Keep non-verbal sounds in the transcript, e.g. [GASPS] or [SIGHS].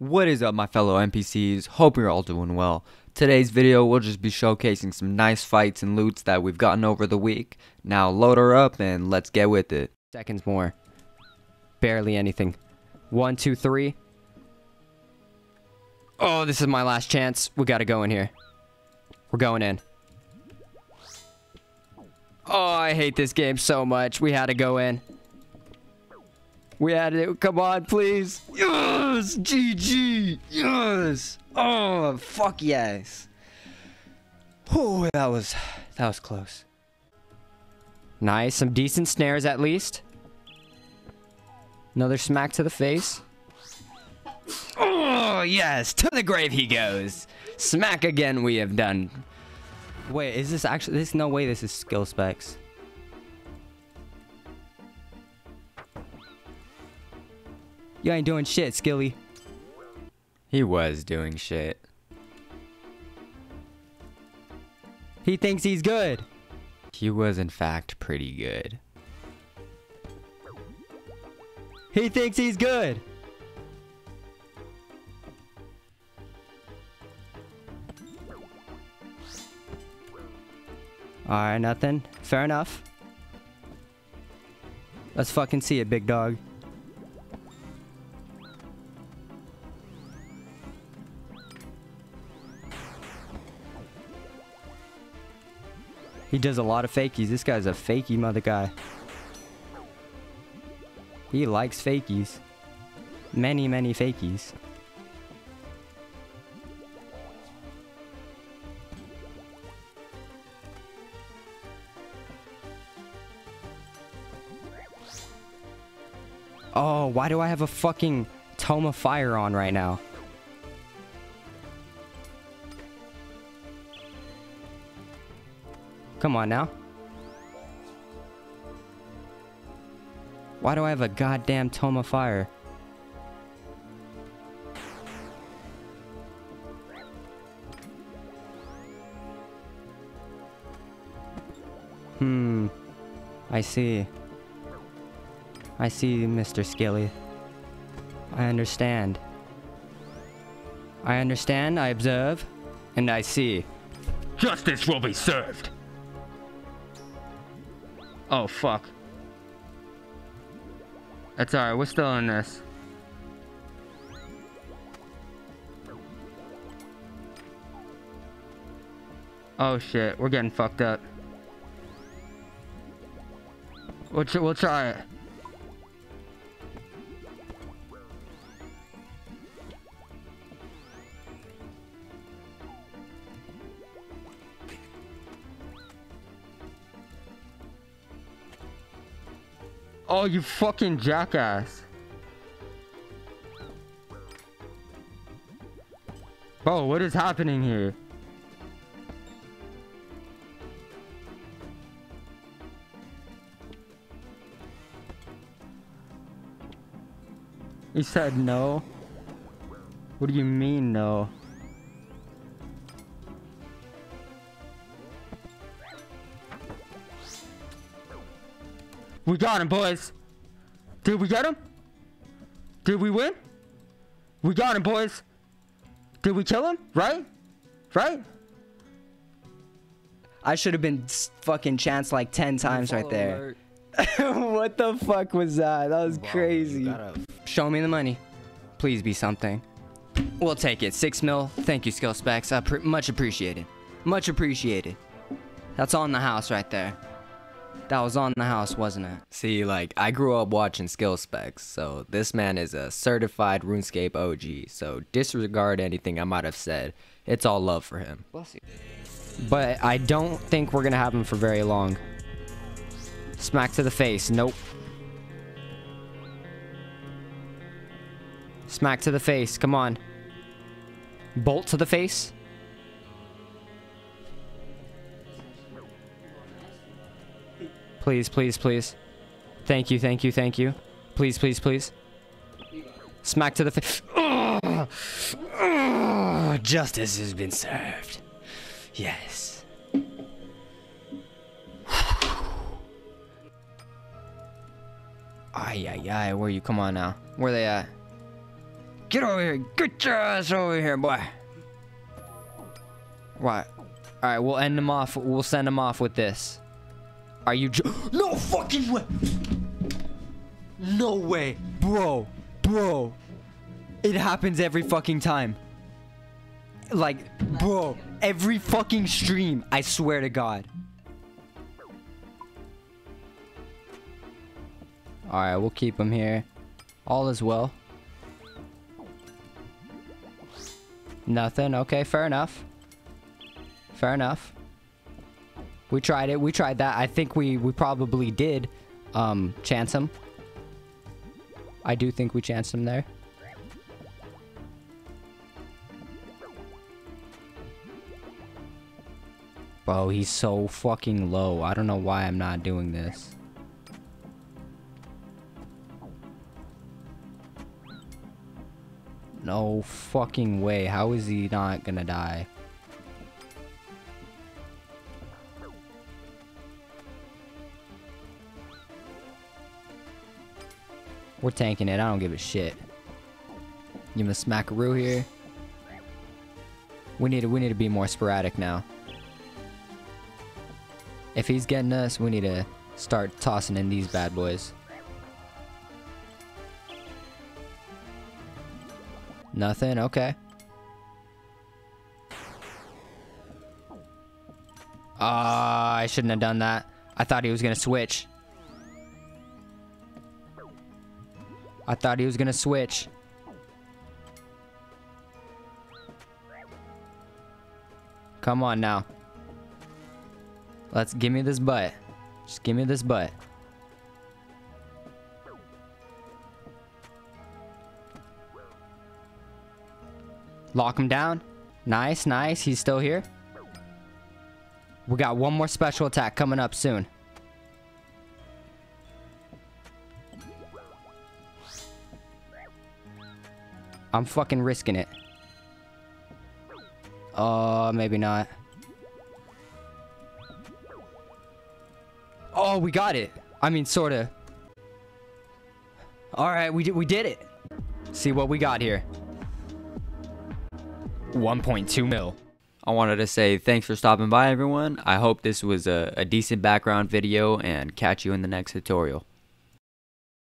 What is up my fellow NPCs? Hope you're all doing well. Today's video will just be showcasing some nice fights and loots that we've gotten over the week. Now load her up and let's get with it. Seconds more. Barely anything. One, two, three. Oh, this is my last chance. We gotta go in here. We're going in. Oh, I hate this game so much. We had to go in. We had it. Come on, please. Yes! GG! Yes! Oh, fuck yes. Oh, that was that was close. Nice. Some decent snares at least. Another smack to the face. Oh, yes. To the grave he goes. Smack again we have done. Wait, is this actually there's no way this is skill specs. You ain't doing shit, Skilly. He was doing shit. He thinks he's good. He was in fact pretty good. He thinks he's good. Alright, nothing. Fair enough. Let's fucking see it, big dog. He does a lot of fakies. This guy's a fakey mother guy. He likes fakies. Many, many fakies. Oh, why do I have a fucking Tome of Fire on right now? Come on now. Why do I have a goddamn Tome of Fire? Hmm. I see. I see, Mr. Skilly. I understand. I understand, I observe, and I see. Justice will be served. Oh, fuck. That's alright, we're still in this. Oh shit, we're getting fucked up. We'll, tr we'll try it. Oh, you fucking jackass. Bro, what is happening here? He said no. What do you mean no? We got him, boys. Did we get him? Did we win? We got him, boys. Did we kill him? Right? Right? I should have been fucking chanced like 10 times right there. [LAUGHS] what the fuck was that? That was crazy. Show me the money. Please be something. We'll take it. Six mil. Thank you, Skill Specs. I pre- much appreciated. Much appreciated. That's on the house right there. That was on the house, wasn't it? See, like, I grew up watching skill specs, so this man is a certified RuneScape OG, so disregard anything I might have said. It's all love for him. Bless you. But I don't think we're gonna have him for very long. Smack to the face. Nope. Smack to the face. Come on. Bolt to the face. Please, please, please. Thank you, thank you, thank you. Please, please, please. Smack to the face. Justice has been served. Yes. [SIGHS] Ay, ay, ay. Where you? Come on now. Where they at? Get over here. Get your ass over here, boy. What? All right, we'll end them off. We'll send them off with this. Are you? [GASPS] no fucking way. No way, bro, bro. It happens every fucking time. Like, bro, every fucking stream. I swear to God. All right, we'll keep him here. All is well. Nothing. Okay, fair enough. Fair enough. We tried it. We tried that. I think we, we probably did um, chance him. I do think we chanced him there. Bro, he's so fucking low. I don't know why I'm not doing this. No fucking way. How is he not gonna die? We're tanking it. I don't give a shit. Give him a smackaroo here. We need to, we need to be more sporadic now. If he's getting us, we need to start tossing in these bad boys. Nothing? Okay. Ah, I shouldn't have done that. I thought he was going to switch. I thought he was going to switch. Come on now. Let's give me this butt. Just give me this butt. Lock him down. Nice, nice. He's still here. We got one more special attack coming up soon. I'm fucking risking it. Uh, maybe not. Oh, we got it. I mean, sorta. Alright, we did, we did it. See what we got here. 1.2 mil. I wanted to say thanks for stopping by, everyone. I hope this was a, a decent background video and catch you in the next tutorial.